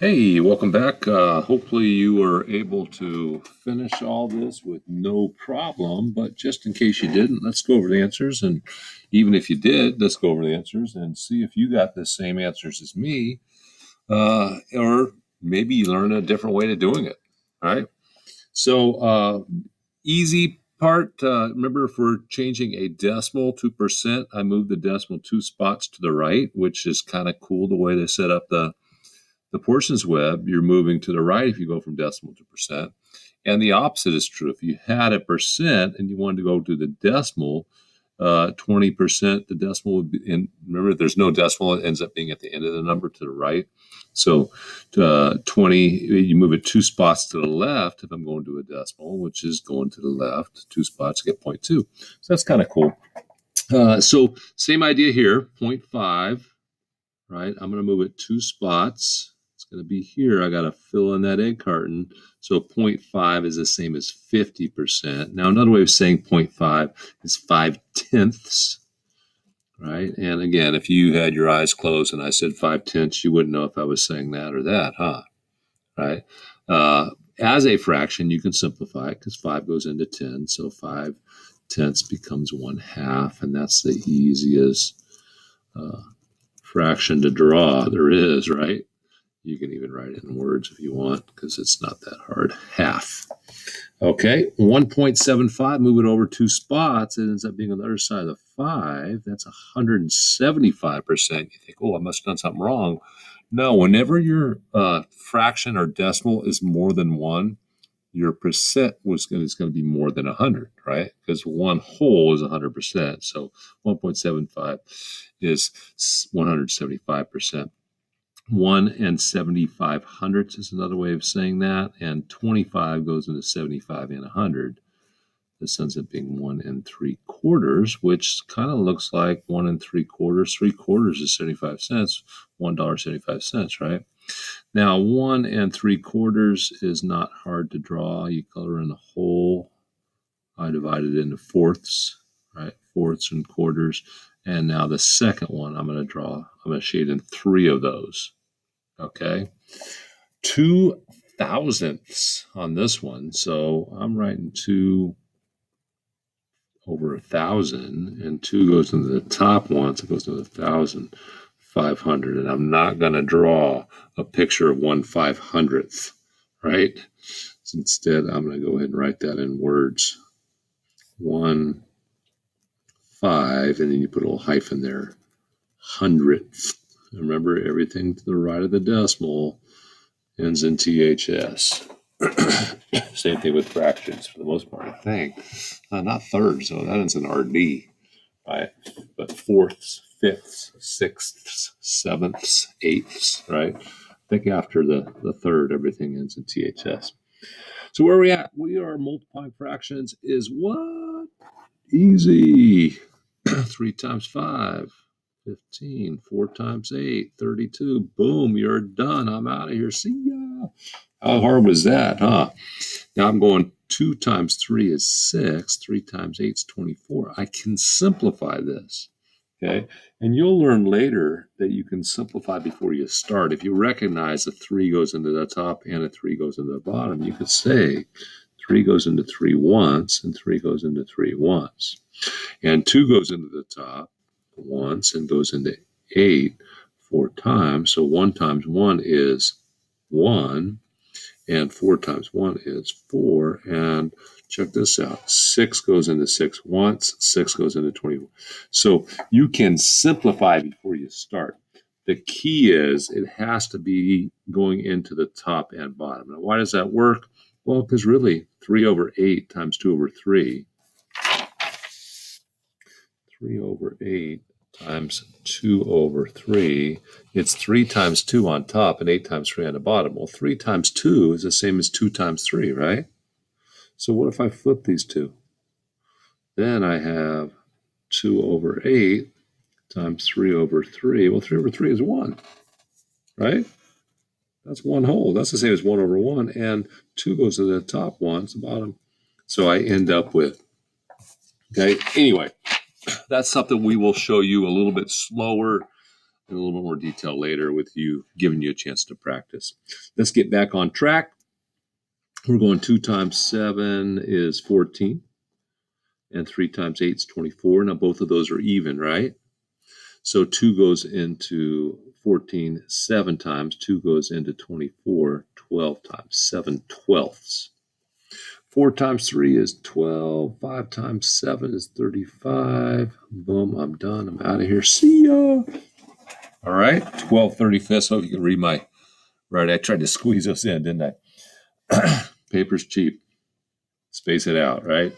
Hey, welcome back. Uh, hopefully, you were able to finish all this with no problem. But just in case you didn't, let's go over the answers. And even if you did, let's go over the answers and see if you got the same answers as me, uh, or maybe you learn a different way of doing it. All right. So, uh, easy part. Uh, remember, if we're changing a decimal to percent, I move the decimal two spots to the right, which is kind of cool the way they set up the the portions web, you're moving to the right if you go from decimal to percent. And the opposite is true. If you had a percent and you wanted to go to the decimal, uh, 20%, the decimal would be, and remember, there's no decimal, it ends up being at the end of the number to the right. So uh, 20, you move it two spots to the left if I'm going to a decimal, which is going to the left, two spots get 0.2. So that's kind of cool. Uh, so same idea here, 0.5, right? I'm going to move it two spots going to be here. I got to fill in that egg carton. So 0.5 is the same as 50%. Now, another way of saying 0.5 is 5 tenths, right? And again, if you had your eyes closed and I said 5 tenths, you wouldn't know if I was saying that or that, huh? Right? Uh, as a fraction, you can simplify it because 5 goes into 10. So 5 tenths becomes 1 half, and that's the easiest uh, fraction to draw there is, right? You can even write it in words if you want because it's not that hard. Half. Okay, 1.75, move it over two spots. It ends up being on the other side of the 5. That's 175%. You think, oh, I must have done something wrong. No, whenever your uh, fraction or decimal is more than 1, your percent was going, is going to be more than 100, right? Because one whole is 100%. So 1.75 is 175%. 1 and 75 hundredths is another way of saying that, and 25 goes into 75 and 100. This ends up being 1 and 3 quarters, which kind of looks like 1 and 3 quarters. 3 quarters is 75 cents, $1.75, right? Now, 1 and 3 quarters is not hard to draw. You color in a whole. I divide it into fourths, right? Fourths and quarters. And now the second one, I'm going to draw, I'm going to shade in three of those. Okay. Two thousandths on this one. So I'm writing two over a thousand, and two goes into the top one, so it goes to a thousand five hundred. And I'm not going to draw a picture of one five hundredth, right? So instead, I'm going to go ahead and write that in words. One five, and then you put a little hyphen there. Hundredth. Remember, everything to the right of the decimal ends in THS. Same thing with fractions for the most part, I think. Uh, not thirds, so That ends in RD, right? But fourths, fifths, sixths, sevenths, eighths, right? I think after the, the third, everything ends in THS. So where are we at? We are multiplying fractions is what? Easy. 3 times 5 15, 4 times 8, 32. Boom, you're done. I'm out of here. See ya. How hard was that, huh? Now I'm going 2 times 3 is 6, 3 times 8 is 24. I can simplify this. Okay. And you'll learn later that you can simplify before you start. If you recognize a 3 goes into the top and a 3 goes into the bottom, you could say 3 goes into 3 once and 3 goes into 3 once. And 2 goes into the top once and goes into 8 four times. So 1 times 1 is 1, and 4 times 1 is 4. And check this out 6 goes into 6 once, 6 goes into 21. So you can simplify before you start. The key is it has to be going into the top and bottom. Now, why does that work? Well, because really, 3 over 8 times 2 over 3 3 over 8 times 2 over 3. It's 3 times 2 on top and 8 times 3 on the bottom. Well, 3 times 2 is the same as 2 times 3, right? So what if I flip these two? Then I have 2 over 8 times 3 over 3. Well, 3 over 3 is 1, right? That's one whole. That's the same as 1 over 1. And 2 goes to the top, 1 to the bottom. So I end up with, okay? Anyway, that's something we will show you a little bit slower in a little bit more detail later with you giving you a chance to practice. Let's get back on track. We're going 2 times 7 is 14, and 3 times 8 is 24. Now, both of those are even, right? So 2 goes into 14 seven times, 2 goes into 24 12 times, 7 twelfths. 4 times 3 is 12. 5 times 7 is 35. Boom, I'm done. I'm out of here. See ya. All right, 12 35ths. Hope you can read my right. I tried to squeeze those in, didn't I? Paper's cheap. Space it out, right?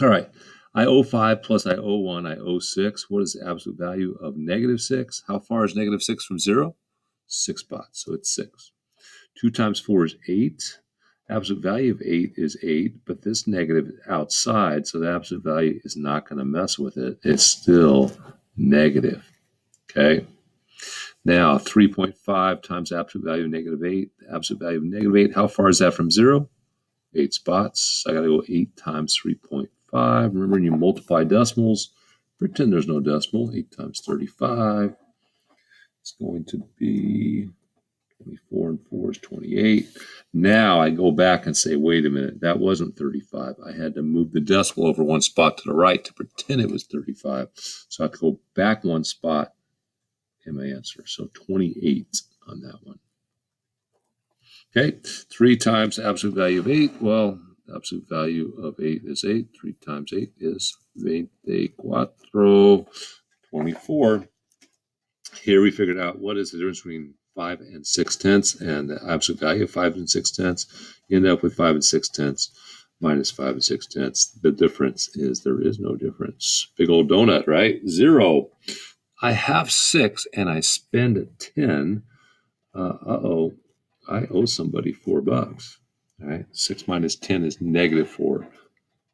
All right. I owe 5 plus I owe 1, I owe 6. What is the absolute value of negative 6? How far is negative 6 from 0? 6 spots, so it's 6. 2 times 4 is 8. Absolute value of 8 is 8, but this negative outside, so the absolute value is not going to mess with it. It's still negative. Okay. Now, 3.5 times absolute value of negative 8. The absolute value of negative 8, how far is that from 0? 8 spots. I got to go 8 times 3.5. Remember, when you multiply decimals, pretend there's no decimal. 8 times 35. It's going to be 24 and 4 is 28. Now I go back and say, wait a minute, that wasn't 35. I had to move the decimal over one spot to the right to pretend it was 35. So I have to go back one spot in my answer. So 28 on that one. Okay, 3 times absolute value of 8. Well, absolute value of 8 is 8. 3 times 8 is 24. 24. Here we figured out what is the difference between 5 and 6 tenths, and the absolute value of 5 and 6 tenths. You end up with 5 and 6 tenths minus 5 and 6 tenths. The difference is there is no difference. Big old donut, right? Zero. I have 6 and I spend 10. Uh oh, I owe somebody 4 bucks. All right, 6 minus 10 is negative 4.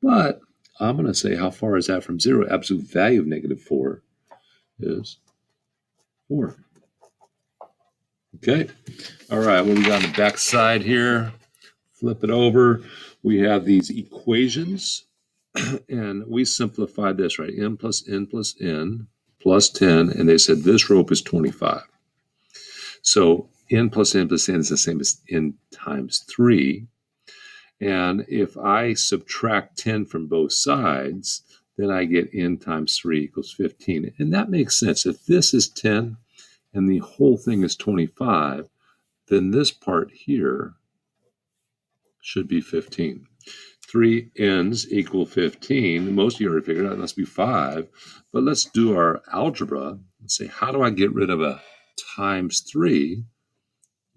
But I'm going to say how far is that from 0? Absolute value of negative 4 is 4. Okay. All right. What we got on the back side here? Flip it over. We have these equations, and we simplified this, right? n plus n plus n plus 10, and they said this rope is 25. So n plus n plus n is the same as n times 3. And if I subtract 10 from both sides, then I get n times 3 equals 15. And that makes sense. If this is 10, and the whole thing is 25, then this part here should be 15. 3 n's equal 15. Most of you already figured out it must be 5. But let's do our algebra and say, how do I get rid of a times 3?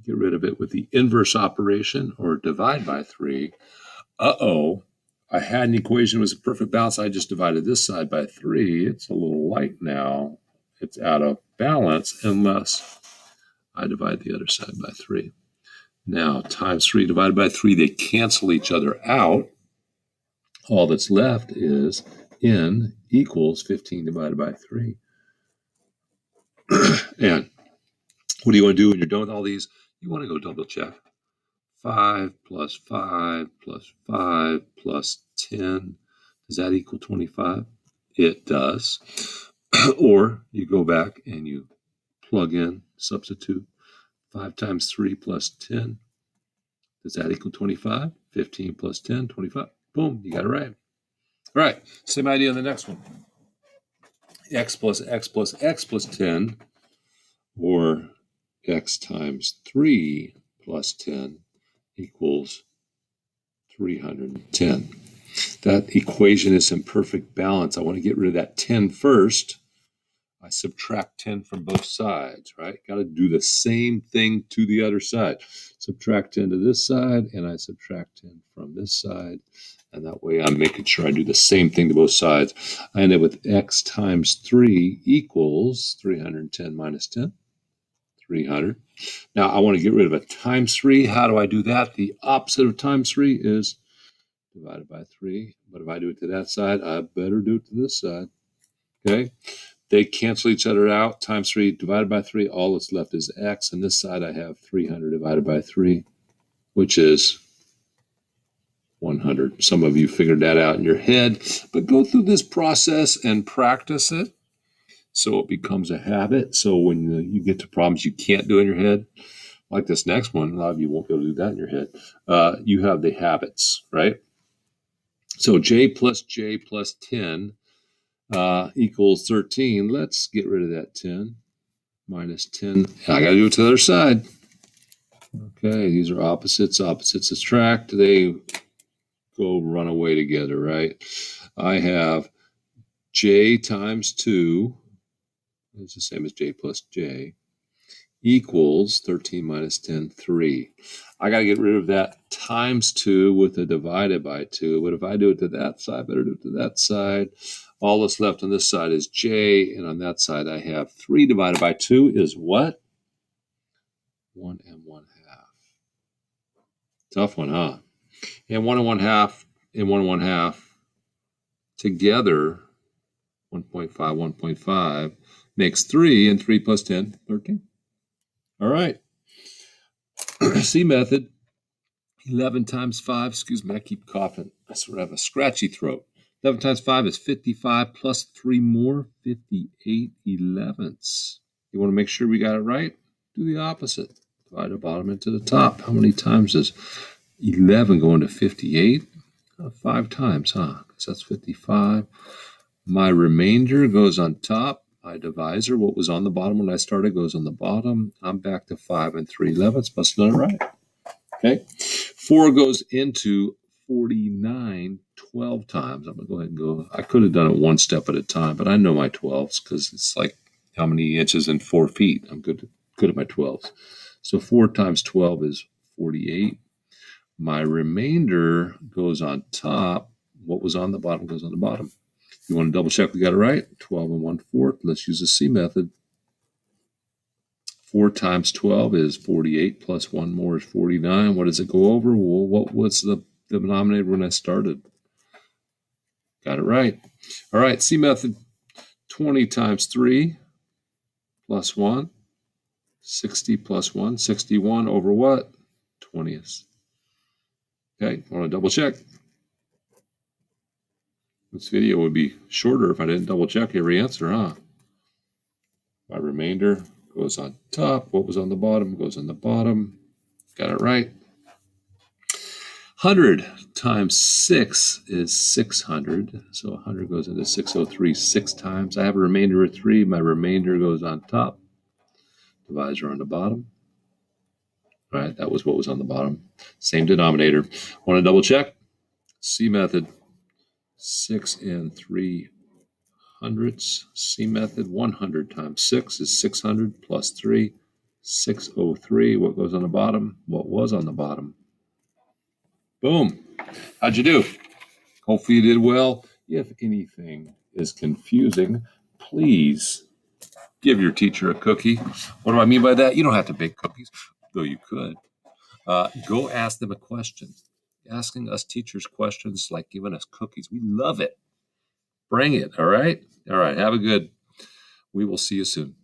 Get rid of it with the inverse operation or divide by 3. Uh-oh, I had an equation with a perfect balance. I just divided this side by 3. It's a little light now it's out of balance unless I divide the other side by 3. Now, times 3 divided by 3, they cancel each other out. All that's left is n equals 15 divided by 3. and what do you want to do when you're done with all these? You want to go double check. 5 plus 5 plus 5 plus 10. Does that equal 25? It does. or you go back and you plug in, substitute 5 times 3 plus 10. Does that equal 25? 15 plus 10, 25. Boom, you got it right. All right, same idea on the next one. x plus x plus x plus 10, or x times 3 plus 10 equals 310. That equation is in perfect balance. I want to get rid of that 10 first I subtract 10 from both sides, right? Got to do the same thing to the other side. Subtract 10 to this side, and I subtract 10 from this side. And that way I'm making sure I do the same thing to both sides. I end up with x times 3 equals 310 minus 10. 300. Now I want to get rid of a times 3. How do I do that? The opposite of times 3 is divided by 3. But if I do it to that side, I better do it to this side. Okay? They cancel each other out. Times 3 divided by 3. All that's left is x. And this side I have 300 divided by 3, which is 100. Some of you figured that out in your head. But go through this process and practice it. So it becomes a habit. So when you get to problems you can't do in your head, like this next one, a lot of you won't be able to do that in your head. Uh, you have the habits, right? So j plus j plus 10 uh, equals 13. Let's get rid of that 10 minus 10. I got to do it to the other side. Okay, these are opposites. Opposites attract. They go run away together, right? I have j times 2. It's the same as j plus j equals 13 minus 10, 3. I got to get rid of that times 2 with a divided by 2. But if I do it to that side, better do it to that side. All that's left on this side is j, and on that side I have 3 divided by 2 is what? 1 and 1 half. Tough one, huh? And 1 and 1 half and 1 and 1 half together, 1.5, 1.5, makes 3, and 3 plus 10, 13. All right. C method. 11 times 5, excuse me, I keep coughing. I sort of have a scratchy throat. 11 times 5 is 55 plus 3 more, 58 elevenths. You want to make sure we got it right? Do the opposite. Divide the bottom into the top. How many times does 11 go into 58? Uh, five times, huh? Because that's 55. My remainder goes on top. My divisor, what was on the bottom when I started, goes on the bottom. I'm back to 5 and 3 elevenths. Must have done it right. Okay. 4 goes into 49 12 times. I'm going to go ahead and go. I could have done it one step at a time, but I know my 12s because it's like how many inches in 4 feet. I'm good, good at my 12s. So 4 times 12 is 48. My remainder goes on top. What was on the bottom goes on the bottom. You want to double check we got it right? 12 and 1 fourth. Let's use the C method. 4 times 12 is 48 plus 1 more is 49. What does it go over? Well, what was the denominator when I started? Got it right. All right, C method. 20 times 3 plus 1. 60 plus 1. 61 over what? 20th. Okay, I want to double check. This video would be shorter if I didn't double check every answer, huh? My remainder goes on top. What was on the bottom goes on the bottom. Got it right. 100 times 6 is 600. So 100 goes into 603 six times. I have a remainder of 3. My remainder goes on top. Divisor on the bottom. All right, that was what was on the bottom. Same denominator. Want to double check? C method. 6 and 3 hundredths. C method, 100 times 6 is 600 plus 3, 603. What goes on the bottom? What was on the bottom? Boom. How'd you do? Hopefully you did well. If anything is confusing, please give your teacher a cookie. What do I mean by that? You don't have to bake cookies, though you could. Uh, go ask them a question asking us teachers questions like giving us cookies. We love it. Bring it. All right. All right. Have a good. We will see you soon.